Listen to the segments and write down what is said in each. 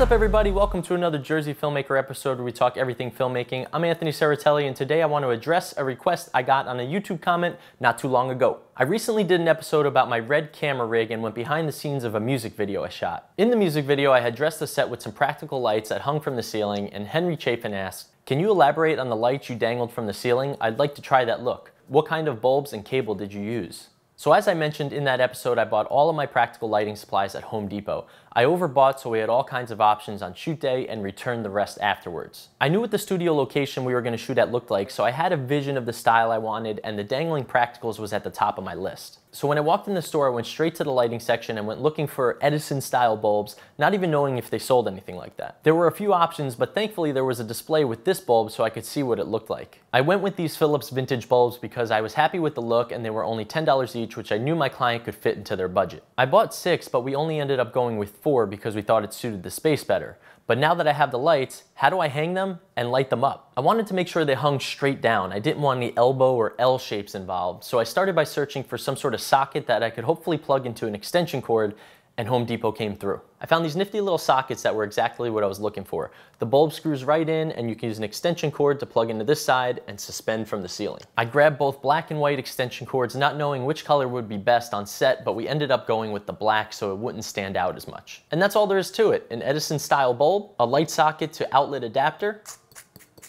What's up, everybody? Welcome to another Jersey Filmmaker episode where we talk everything filmmaking. I'm Anthony Seratelli and today I want to address a request I got on a YouTube comment not too long ago. I recently did an episode about my red camera rig and went behind the scenes of a music video I shot. In the music video, I had dressed the set with some practical lights that hung from the ceiling, and Henry Chafin asked, Can you elaborate on the lights you dangled from the ceiling? I'd like to try that look. What kind of bulbs and cable did you use? So as I mentioned in that episode, I bought all of my practical lighting supplies at Home Depot. I overbought so we had all kinds of options on shoot day and returned the rest afterwards. I knew what the studio location we were going to shoot at looked like, so I had a vision of the style I wanted and the dangling practicals was at the top of my list. So when I walked in the store, I went straight to the lighting section and went looking for Edison style bulbs, not even knowing if they sold anything like that. There were a few options, but thankfully there was a display with this bulb so I could see what it looked like. I went with these Philips vintage bulbs because I was happy with the look and they were only $10 each, which I knew my client could fit into their budget. I bought six, but we only ended up going with four because we thought it suited the space better. But now that I have the lights, how do I hang them and light them up? I wanted to make sure they hung straight down. I didn't want any elbow or L shapes involved. So I started by searching for some sort of socket that I could hopefully plug into an extension cord and Home Depot came through. I found these nifty little sockets that were exactly what I was looking for. The bulb screws right in and you can use an extension cord to plug into this side and suspend from the ceiling. I grabbed both black and white extension cords not knowing which color would be best on set, but we ended up going with the black so it wouldn't stand out as much. And that's all there is to it. An Edison style bulb, a light socket to outlet adapter,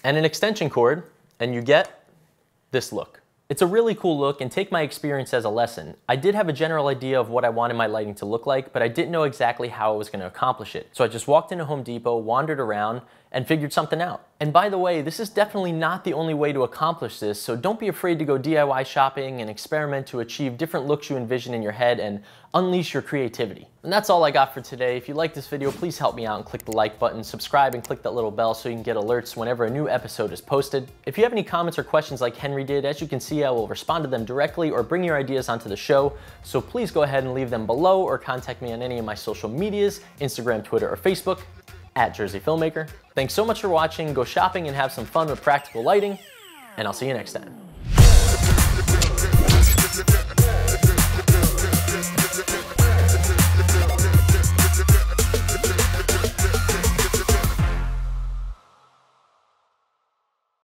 and an extension cord, and you get this look. It's a really cool look and take my experience as a lesson. I did have a general idea of what I wanted my lighting to look like, but I didn't know exactly how I was gonna accomplish it. So I just walked into Home Depot, wandered around, and figured something out. And by the way, this is definitely not the only way to accomplish this, so don't be afraid to go DIY shopping and experiment to achieve different looks you envision in your head and unleash your creativity. And that's all I got for today. If you like this video, please help me out and click the like button, subscribe and click that little bell so you can get alerts whenever a new episode is posted. If you have any comments or questions like Henry did, as you can see, I will respond to them directly or bring your ideas onto the show. So please go ahead and leave them below or contact me on any of my social medias, Instagram, Twitter, or Facebook at Jersey Filmmaker. Thanks so much for watching. Go shopping and have some fun with practical lighting, and I'll see you next time.